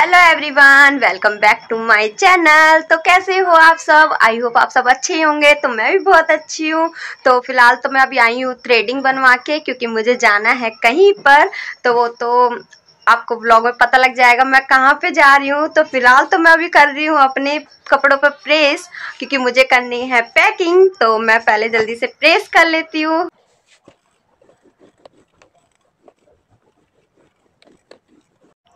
Hello everyone welcome back to my channel तो कैसे हो आप सब? आई होप आप सब अच्छे होंगे तो मैं भी बहुत अच्छी हूँ। तो फ़िलहाल तो मैं अभी आई हूँ थ्रेडिंग बनवा के, क्योंकि मुझे जाना है कहीं पर। तो वो तो आपको ब्लॉग में पता लग जाएगा मैं कहाँ पे जा रही हूँ। तो फ़िलहाल तो मैं अभी कर रही हूँ अपने कपड़ों पर प्रेस क्योंकि मुझे करनी है पैकिंग तो मैं पहले जल्दी से प्रेस कर लेती हूँ।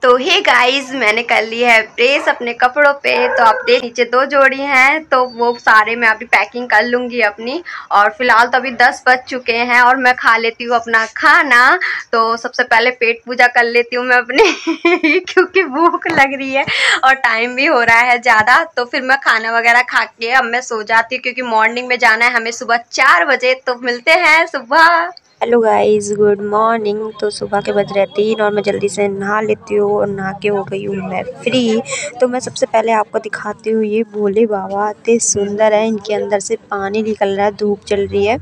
तो हे गाइस मैंने कर ली है प्रेस अपने कपड़ों पे। तो आप देख, नीचे दो जोड़ी हैं तो वो सारे मैं अभी पैकिंग कर लूँगी अपनी। और फ़िलहाल तो अभी दस बज चुके हैं और मैं खा लेती हूँ अपना खाना। तो सबसे पहले पेट पूजा कर लेती हूँ मैं अपने, क्योंकि भूख लग रही है और टाइम भी हो रहा है ज़्यादा। तो फिर मैं खाना वगैरह खा के अब मैं सो जाती हूँ, क्योंकि मॉर्निंग में जाना है हमें सुबह चार बजे। तो मिलते हैं सुबह। हेलो गाइस गुड मॉर्निंग तो सुबह के बज रहे तीन और मैं जल्दी से नहा लेती हूँ और नहा के हो गई हूँ मैं फ्री तो मैं सबसे पहले आपको दिखाती हूँ ये भोले बाबा इतने सुंदर है, इनके अंदर से पानी निकल रहा है, धूप चल रही है।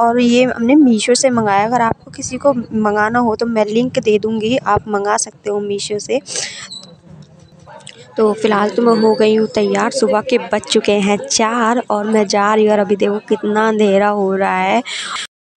और ये हमने मीशो से मंगाया, अगर आपको किसी को मंगाना हो तो मैं लिंक दे दूँगी, आप मंगा सकते हो मीशो से। तो फ़िलहाल तो मैं हो गई हूँ तैयार, सुबह के बज चुके हैं चार और मैं जा रही हूँ और अभी देखो कितना अंधेरा हो रहा है।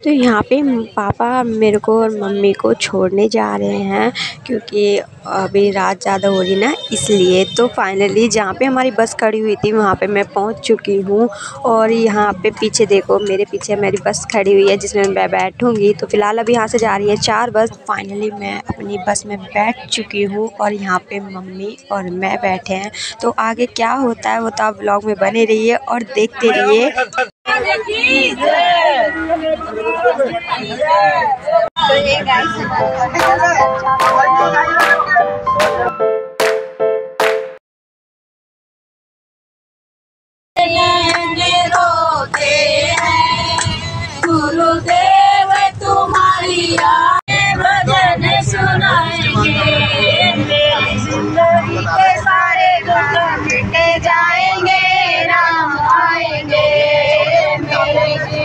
तो यहाँ पे पापा मेरे को और मम्मी को छोड़ने जा रहे हैं क्योंकि अभी रात ज़्यादा हो रही ना, इसलिए तो फाइनली जहाँ पे हमारी बस खड़ी हुई थी वहाँ पे मैं पहुँच चुकी हूँ। और यहाँ पे पीछे देखो, मेरे पीछे मेरी बस खड़ी हुई है जिसमें मैं बैठूँगी। तो फ़िलहाल अभी यहाँ से जा रही है चार बस। फाइनली मैं अपनी बस में बैठ चुकी हूँ और यहाँ पर मम्मी और मैं बैठे हैं। तो आगे क्या होता है वो तो आप ब्लॉग में बने रहिए और देखते रहिए। रोते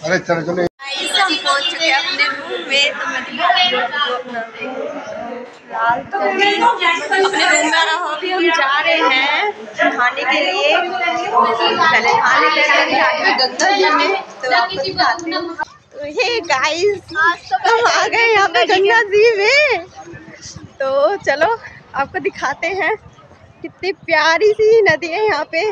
अरे चलो चलो। हम पहुँच चुके अपने रूम में तो मैं तो अपने रूम में। रहो अभी हम जा रहे हैं खाने के लिए। पहले खाने के लिए गंगा तो तो ये गाइस हम आ गए यहाँ पे गंगा जी में। तो चलो, आपको दिखाते हैं। कितनी प्यारी सी नदी है यहाँ पे।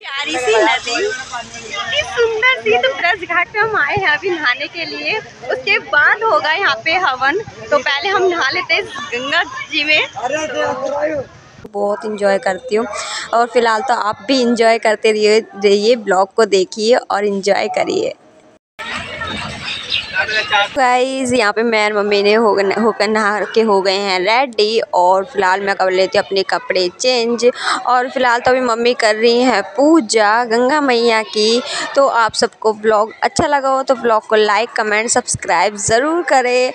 प्यारी सी नदी। तो घाट पे हम आए हैं अभी नहाने के लिए। उसके बाद होगा यहाँ पे हवन। तो पहले हम नहा लेते हैं गंगा जी में। बहुत इंजॉय करती हूँ। और फ़िलहाल तो आप भी इंजॉय करते रहिए ब्लॉग को देखिए और इंजॉय करिए। गाइस यहाँ पे मैं मम्मी ने हो होकर नहा के हो गए हैं रेडी और फ़िलहाल मैं कर लेती हूँ अपने कपड़े चेंज और फ़िलहाल तो अभी मम्मी कर रही हैं पूजा गंगा मैया की। तो आप सबको ब्लॉग अच्छा लगा हो तो ब्लॉग को लाइक कमेंट सब्सक्राइब ज़रूर करें।